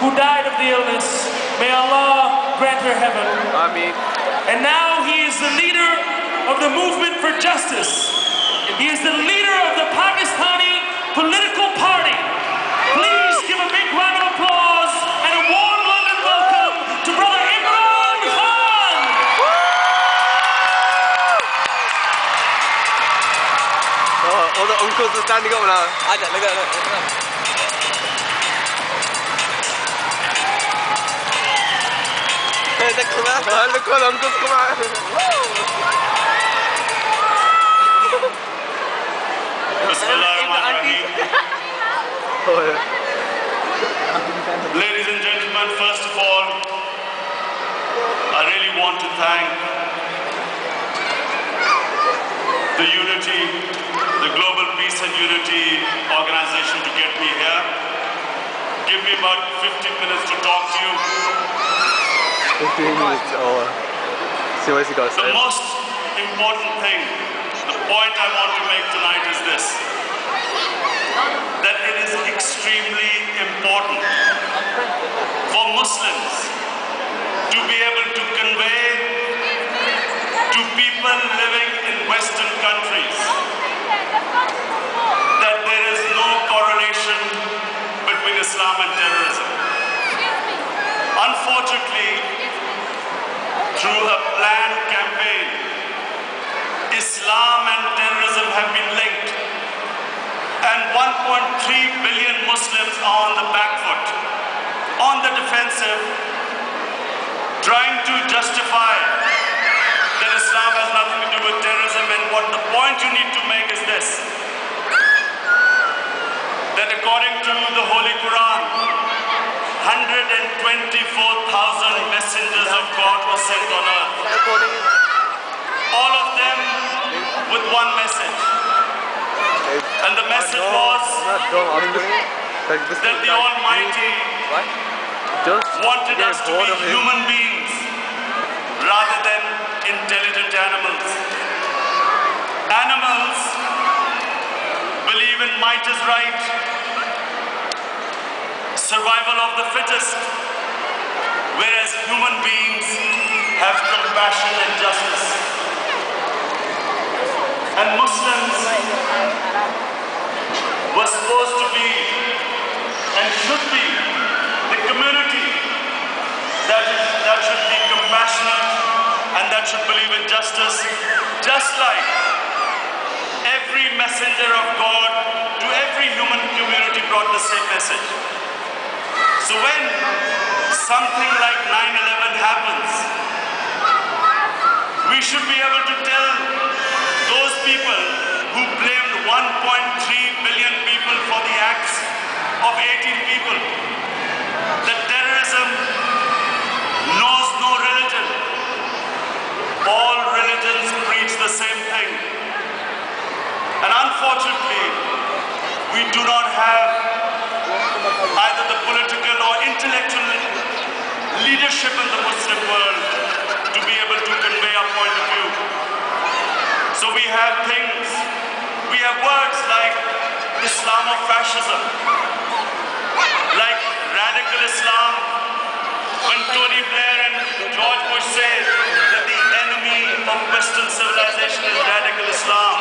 who died of the illness. May Allah grant her heaven. Ameen. And now he is the leader of the movement for justice. He is the leader of the Pakistani political party. Please give a big round of applause and a warm London welcome to Brother Imran Khan. Oh, all the uncles are standing up now. Ajak, look, all the uncles come out. Bismillahirrahmanirrahim. Oh, yeah. Ladies and gentlemen, first of all, I really want to thank the Unity, the Global Peace and Unity organization to get me here. Give me about 15 minutes to talk to you. 15 minutes. Oh, see what he got to The most important thing, the point I want to make tonight is this that it is extremely important for Muslims to be able to convey to people living in Western countries that there is no correlation between Islam and terrorism. Unfortunately, through a planned campaign, Islam and terrorism have been linked. And 1.3 billion Muslims are on the back foot, on the defensive, trying to justify that Islam has nothing to do with terrorism. And what the point you need to make is this that according to the Holy Quran, 124,000 messengers of On. All of them with one message. And the message was Not dumb. I'm just, like, this that the Almighty wanted us to be human beings rather than intelligent animals. Animals believe in might is right, survival of the fittest, whereas human beings have compassion and justice. And Muslims were supposed to be and should be the community that, is, that should be compassionate and that should believe in justice, just like every messenger of God to every human community brought the same message. So when something like 9-11 happens, we should be able to tell those people who blamed 1.3 billion people for the acts of 18 people that terrorism knows no religion. All religions preach the same thing. And unfortunately, we do not have either the political or intellectual leadership in the Muslim world to be able to convey our point of view. So we have things, we have words like Islamofascism, like radical Islam. When Tony Blair and George Bush say that the enemy of Western civilization is radical Islam,